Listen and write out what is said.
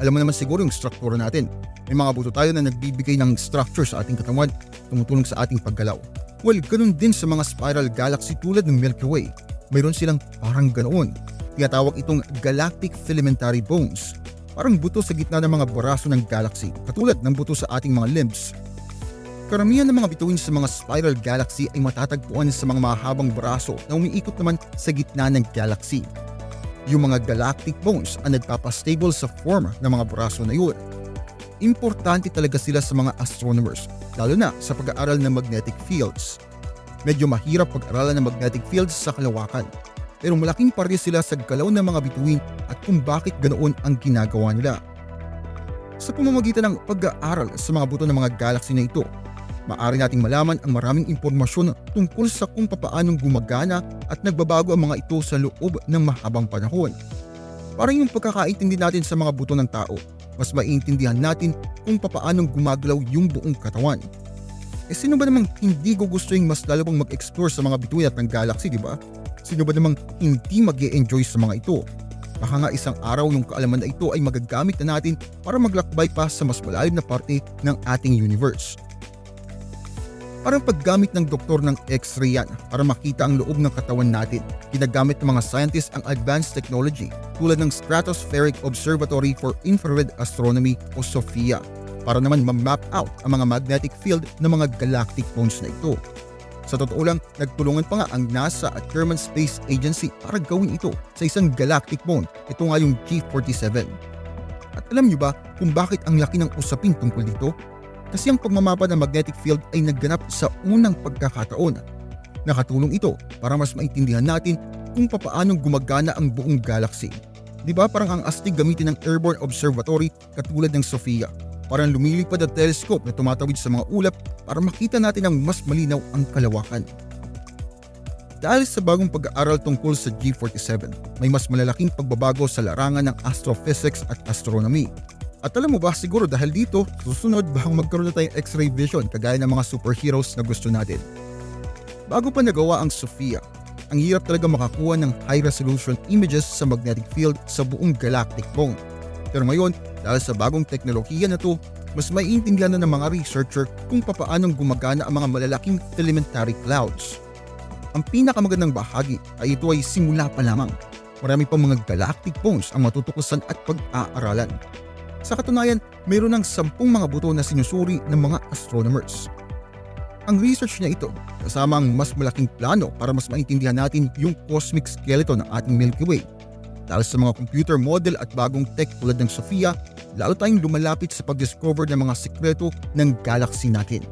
Alam mo naman siguro yung struktura natin. May mga buto tayo na nagbibigay ng structure sa ating katawan, tumutulong sa ating paggalaw. Well, ganun din sa mga spiral galaxy tulad ng Milky Way. Mayroon silang parang ganoon. Tinatawag itong galactic filamentary bones. Parang buto sa gitna ng mga baraso ng galaxy, katulad ng buto sa ating mga limbs. Karamihan ng mga bituin sa mga spiral galaxy ay matatagpuan sa mga mahabang braso na umiikot naman sa gitna ng galaxy. Yung mga galactic bones ang nagpapastable sa form ng mga braso na yun. Importante talaga sila sa mga astronomers, lalo na sa pag-aaral ng magnetic fields. Medyo mahirap pag-aralan ng magnetic fields sa kalawakan, pero malaking parte sila sa galaw ng mga bituin at kung bakit ganoon ang ginagawa nila. Sa pamamagitan ng pag-aaral sa mga buto ng mga galaxy na ito, maaari nating malaman ang maraming impormasyon tungkol sa kung papaanong gumagana at nagbabago ang mga ito sa loob ng mahabang panahon. Parang yung pagkakaintindi natin sa mga buto ng tao, mas maiintindihan natin kung papaanong gumagalaw yung buong katawan. Eh sino ba namang hindi gugustuhin mas lalo pang mag-explore sa mga bituin at ng galaxy, di ba? Sino ba namang hindi mag enjoy sa mga ito? Baka nga isang araw yung kaalaman na ito ay magagamit na natin para maglakbay pa sa mas malalim na parte ng ating universe. Parang paggamit ng doktor ng x-ray yan para makita ang loob ng katawan natin. Ginagamit ng mga scientists ang advanced technology tulad ng Stratospheric Observatory for Infrared Astronomy o SOFIA para naman ma-map out ang mga magnetic field ng mga galactic bones na ito. Sa totoo lang, nagtulungan pa nga ang NASA at German Space Agency para gawin ito sa isang galactic bone. Ito nga yung G47. At alam niyo ba kung bakit ang laki ng usapin tungkol dito? Kasi ang pagmamapa ng magnetic field ay nagganap sa unang pagkakataon. Nakatulong ito para mas maintindihan natin kung papaanong gumagana ang buong galaxy. Di ba parang ang astig gamitin ng airborne observatory katulad ng SOFIA. Parang lumilipad ang telescope na tumatawid sa mga ulap para makita natin ang mas malinaw ang kalawakan. Dahil sa bagong pag-aaral tungkol sa G47, may mas malalaking pagbabago sa larangan ng astrophysics at astronomy at alam mo ba siguro dahil dito, susunod bang magkaroon na tayong x-ray vision kagaya ng mga superheroes na gusto natin. Bago pa nagawa ang SOFIA, ang hirap talaga makakuha ng high resolution images sa magnetic field sa buong galactic bone. Pero ngayon, dahil sa bagong teknolohiya na to, mas maiintindihan na ng mga researcher kung papaanong gumagana ang mga malalaking filamentary clouds. Ang pinakamagandang bahagi ay ito ay simula pa lamang. Marami pang mga galactic bones ang matutukusan at pag-aaralan. Sa katunayan, mayroon ng sampung mga buto na sinusuri ng mga astronomers. Ang research na ito kasama ang mas malaking plano para mas maintindihan natin yung cosmic skeleton ng ating Milky Way. Dahil sa mga computer model at bagong tech tulad ng SOFIA, lalo tayong lumalapit sa pag-discover ng mga sekreto ng galaxy natin.